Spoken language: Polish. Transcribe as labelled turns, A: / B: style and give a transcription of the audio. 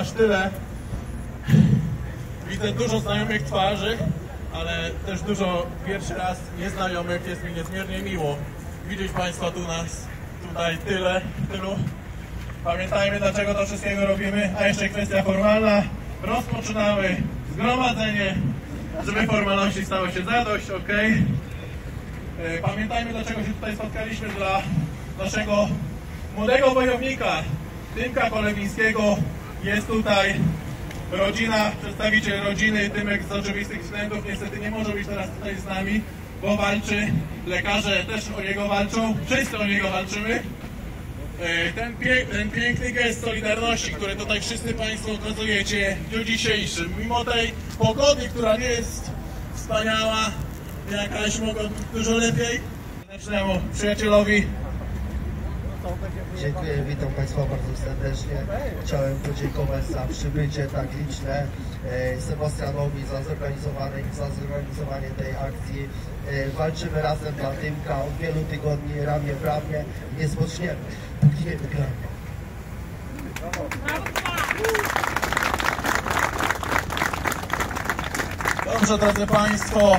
A: aż tyle. Widzę dużo znajomych twarzy, ale też dużo pierwszy raz nieznajomych. Jest mi niezmiernie miło widzieć Państwa tu nas, tutaj tyle, tylu. Pamiętajmy dlaczego to wszystkiego robimy, a jeszcze kwestia formalna. Rozpoczynamy zgromadzenie, żeby formalności stało się zadość, ok? E, Pamiętajmy dlaczego się tutaj spotkaliśmy dla naszego młodego wojownika, Tymka Kolewińskiego. Jest tutaj rodzina, przedstawiciel rodziny, Tymek z oczywistych względów niestety nie może być teraz tutaj z nami, bo walczy. Lekarze też o niego walczą, wszyscy o niego walczymy. E, Ten, pie, ten piękny gest Solidarności, który tutaj wszyscy Państwo okazujecie w dniu dzisiejszym, mimo tej pogody, która nie jest wspaniała, jakaś mogła dużo lepiej. Serdecznemu przyjacielowi
B: Dziękuję, witam Państwa bardzo serdecznie. Chciałem podziękować za przybycie tak liczne e, Sebastianowi za zorganizowanie, za zorganizowanie tej akcji. E, Walczymy razem dla Tymka od wielu tygodni, ramię w ramię. Nie spoczniemy, póki nie wygramy.
A: Dobrze, drodzy Państwo,